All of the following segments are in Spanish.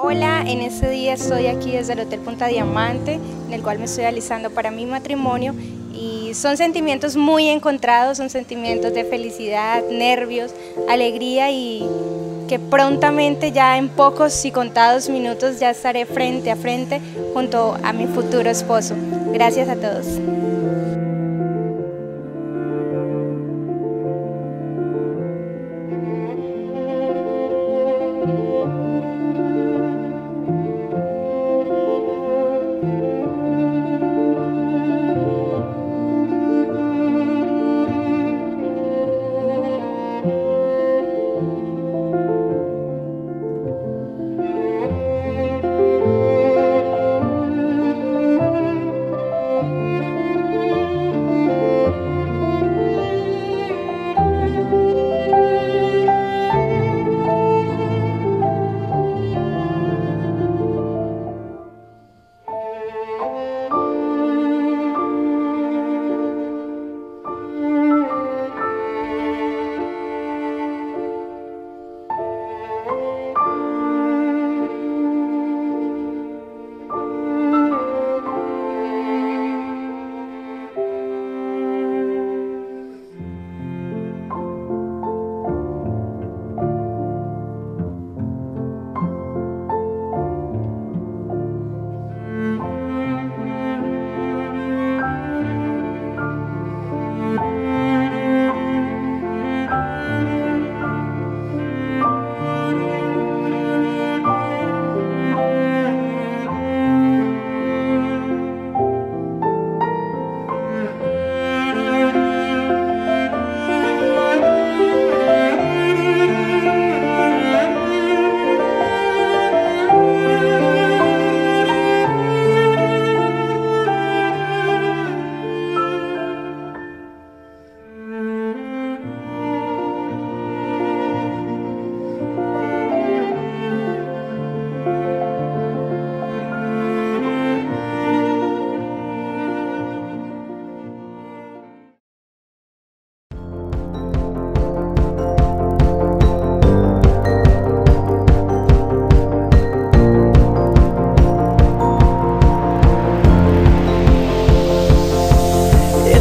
Hola, en este día estoy aquí desde el Hotel Punta Diamante, en el cual me estoy realizando para mi matrimonio y son sentimientos muy encontrados, son sentimientos de felicidad, nervios, alegría y que prontamente ya en pocos y contados minutos ya estaré frente a frente junto a mi futuro esposo. Gracias a todos.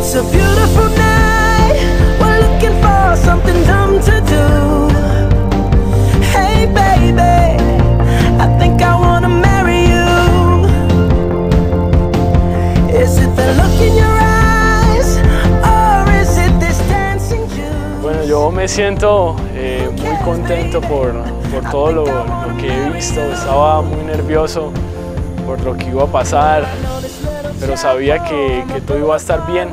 It's a beautiful night. We're looking for something dumb to do. Hey, baby, I think I wanna marry you. Is it the look in your eyes, or is it this dancing juice? Bueno, yo me siento eh, muy contento por, por todo lo, lo que he visto. Estaba muy nervioso por lo que iba a pasar, pero sabía que, todo iba a estar bien.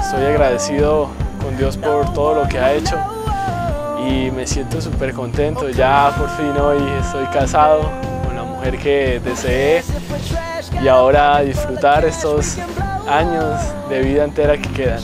Estoy agradecido con Dios por todo lo que ha hecho y me siento súper contento. Ya por fin hoy estoy casado con la mujer que deseé y ahora disfrutar estos años de vida entera que quedan.